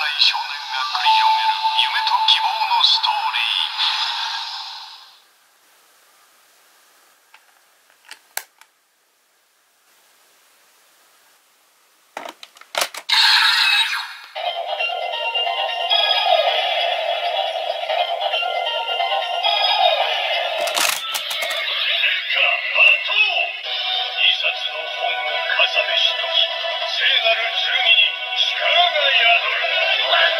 ない少年が繰り広げる夢と希望のストーリー聖なる剣に力が宿る England!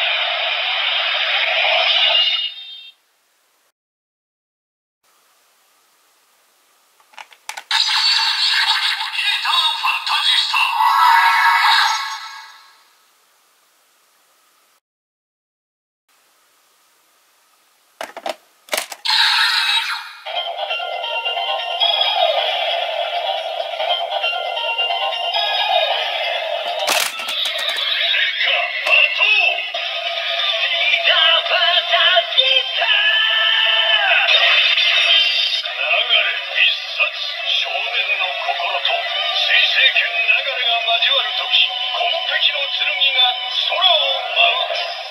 る時この敵の剣が空を舞う。